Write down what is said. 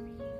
for you.